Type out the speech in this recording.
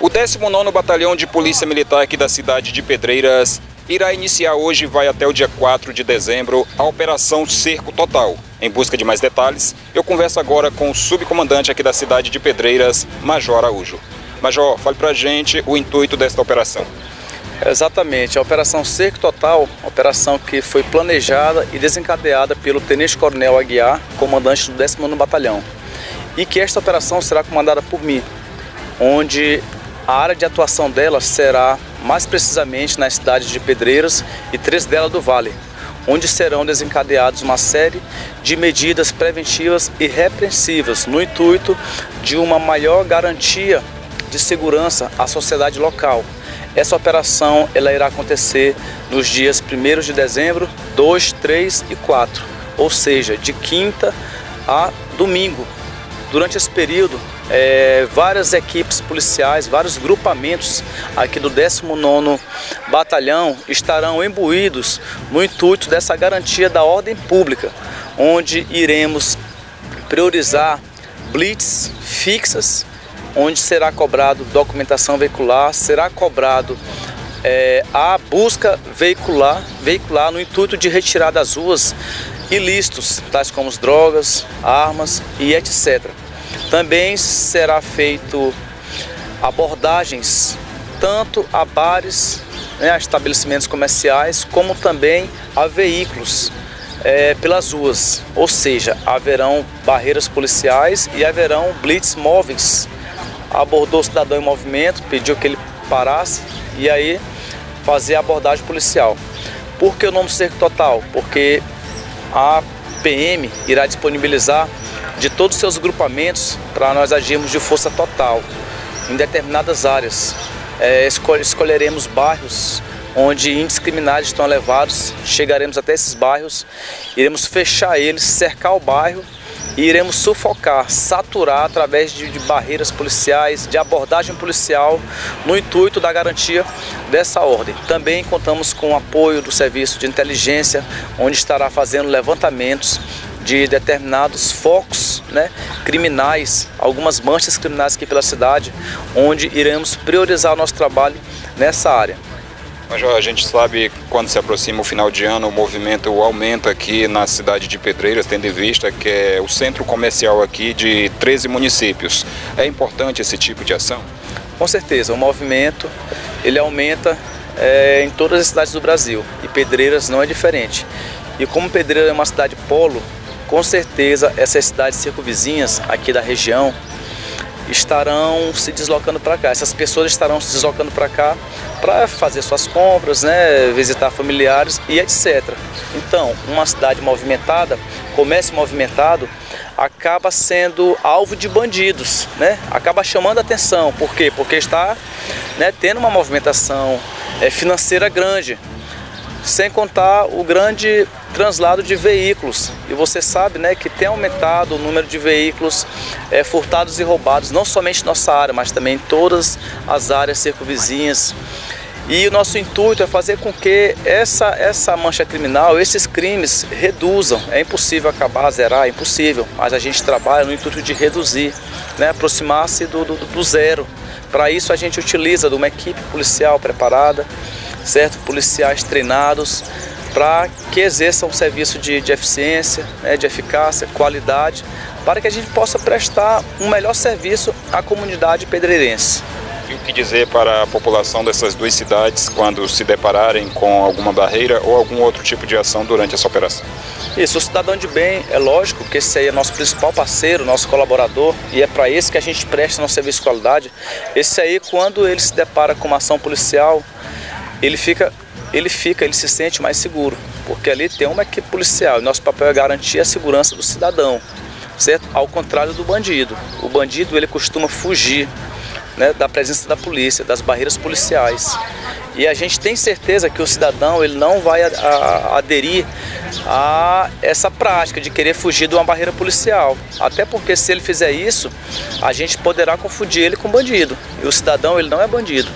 O 19º Batalhão de Polícia Militar aqui da cidade de Pedreiras irá iniciar hoje e vai até o dia 4 de dezembro a Operação Cerco Total. Em busca de mais detalhes, eu converso agora com o subcomandante aqui da cidade de Pedreiras, Major Araújo. Major, fale pra gente o intuito desta operação. Exatamente, a Operação Cerco Total, operação que foi planejada e desencadeada pelo Tenente Coronel Aguiar, comandante do 19º Batalhão. E que esta operação será comandada por mim, onde a área de atuação dela será mais precisamente nas cidades de Pedreiras e Três dela do Vale, onde serão desencadeados uma série de medidas preventivas e repreensivas no intuito de uma maior garantia de segurança à sociedade local. Essa operação ela irá acontecer nos dias 1 de dezembro, 2, 3 e 4, ou seja, de quinta a domingo. Durante esse período, é, várias equipes policiais, vários grupamentos aqui do 19º Batalhão estarão imbuídos no intuito dessa garantia da ordem pública, onde iremos priorizar blitz fixas, onde será cobrado documentação veicular, será cobrado é, a busca veicular, veicular no intuito de retirar das ruas ilícitos, tais como drogas, armas e etc. Também será feito abordagens tanto a bares, né, a estabelecimentos comerciais, como também a veículos é, pelas ruas. Ou seja, haverão barreiras policiais e haverão blitz móveis. Abordou o cidadão em movimento, pediu que ele parasse e aí fazer a abordagem policial. Por que o nome cerco total? Porque a PM irá disponibilizar de todos os seus grupamentos para nós agirmos de força total em determinadas áreas. É, escolheremos bairros onde índices criminais estão elevados, chegaremos até esses bairros, iremos fechar eles, cercar o bairro e iremos sufocar, saturar através de, de, barreiras policiais, de abordagem policial, no intuito da garantia dessa ordem. Também contamos com o apoio do Serviço de Inteligência, onde estará fazendo levantamentos de determinados focos né, criminais, algumas manchas criminais aqui pela cidade, onde iremos priorizar o nosso trabalho nessa área. Major, a gente sabe quando se aproxima o final de ano, o movimento aumenta aqui na cidade de Pedreiras, tendo em vista que é o centro comercial aqui de 13 municípios. É importante esse tipo de ação? Com certeza, o movimento ele aumenta é, em todas as cidades do Brasil e Pedreiras não é diferente. E como Pedreiras é uma cidade polo, com certeza essas cidades circunvizinhas aqui da região estarão se deslocando para cá. Essas pessoas estarão se deslocando para cá para fazer suas compras, né, visitar familiares e etc. Então, uma cidade movimentada, comércio movimentado, acaba sendo alvo de bandidos, né? Acaba chamando atenção. Por quê? Porque está né, tendo uma movimentação é, financeira grande sem contar o grande translado de veículos. E você sabe né, que tem aumentado o número de veículos é, furtados e roubados, não somente nossa área, mas também em todas as áreas circunvizinhas. E o nosso intuito é fazer com que essa, essa mancha criminal, esses crimes reduzam. É impossível acabar, zerar, é impossível, mas a gente trabalha no intuito de reduzir, né, aproximar-se do, do, do zero. Para isso a gente utiliza de uma equipe policial preparada, certo? Policiais treinados para que exerçam um serviço de, de eficiência, né, de eficácia, qualidade, para que a gente possa prestar um melhor serviço à comunidade pedreirense. E o que dizer para a população dessas duas cidades quando se depararem com alguma barreira ou algum outro tipo de ação durante essa operação? Isso, o cidadão de bem, é lógico que esse aí é nosso principal parceiro, nosso colaborador, e é para esse que a gente presta nosso serviço de qualidade. Esse aí, quando ele se depara com uma ação policial, ele fica, ele fica, ele se sente mais seguro, porque ali tem uma equipe policial. Nosso papel é garantir a segurança do cidadão, certo? Ao contrário do bandido. O bandido ele costuma fugir né, da presença da polícia, das barreiras policiais. E a gente tem certeza que o cidadão ele não vai a, a, aderir a essa prática de querer fugir de uma barreira policial. Até porque se ele fizer isso, a gente poderá confundir ele com bandido. E o cidadão ele não é bandido.